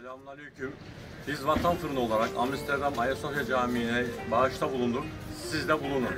Selamünaleyküm. Biz Vatan Fırını olarak Amsterdam Ayasofya Camii'ne bağışta bulunduk. Siz de bulunun.